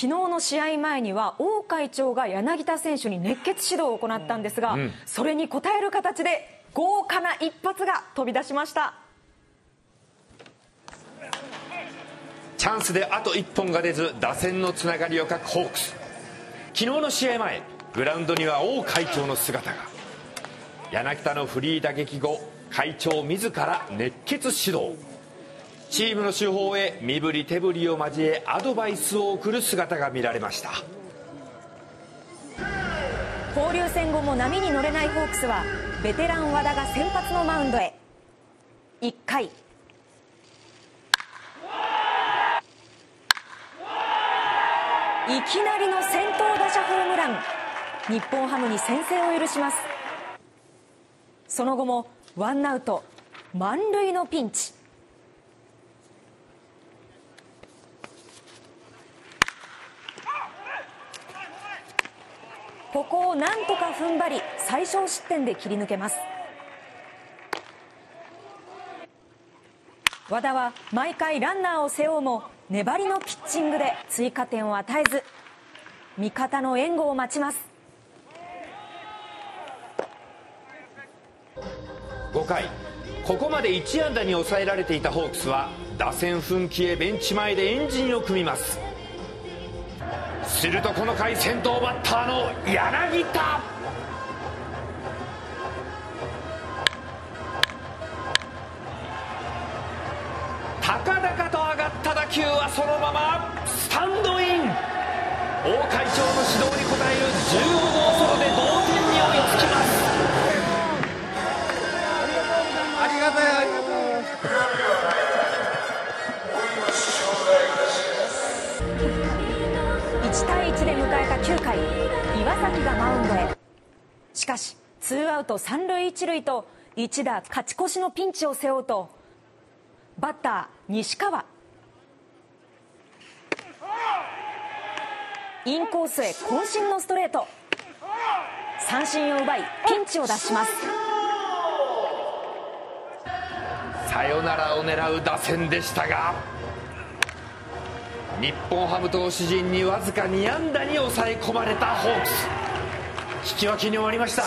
昨日の試合前には王会長が柳田選手に熱血指導を行ったんですが、うん、それに応える形で豪華な一発が飛び出しました。チャンスであと1本が出ず打線のつながりを欠くホークス。昨日の試合前グラウンドには王会長の姿が。柳田のフリー打撃後会長自ら熱血指導チームの手法へ身振り手振りを交えアドバイスを送る姿が見られました。交流戦後も波に乗れないホークスはベテラン和田が先発のマウンドへ。1回。いきなりの先頭打者ホームラン。日本ハムに先制を許します。その後もワンアウト満塁のピンチ。ここをなんとか踏ん張り最小失点で切り抜けます。和田は毎回ランナーを背負うも粘りのピッチングで追加点を与えず味方の援護を待ちます。5回ここまで1安打に抑えられていたホークスは打線奮起へベンチ前でエンジンを組みます。するとこの回先頭バッターの柳田。高々と上がった打球はそのままスタンドイン。大会長の指導に応える15 1対1で迎えた9回岩崎がマウンドへ。しかしツーアウト3塁1塁と一打勝ち越しのピンチを背負うとバッター西川。インコースへ渾身のストレート。三振を奪いピンチを脱します。サヨナラを狙う打線でしたが日本ハム投手陣にわずか2安打に抑え込まれたホークス。引き分けに終わりました。